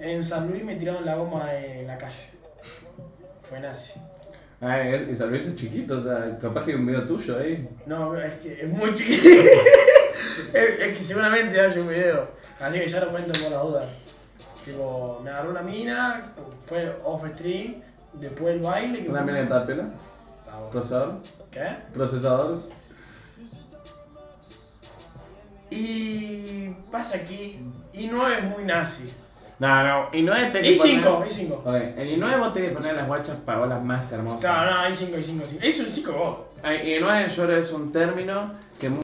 En San Luis me tiraron la goma en la calle. Fue nazi. Ah, y San Luis es chiquito, o sea, capaz que hay un video tuyo ahí. No, es que es muy chiquito. es, es que seguramente haya un video. Así que ya lo cuento por las dudas. Tipo, me agarró una mina, fue off stream, después el baile. Que Una mina de tapela, Ah, procesador, ¿Qué? procesador. Y pasa aquí, y no es muy nazi. No, no, y no es Y 5, y 5. Ok, en I9 vos tenés que poner las guachas pagolas más hermosas. Claro, no, hay 5, y 5, y 5. Es un 5 vos. Y I9 yo creo que es un término que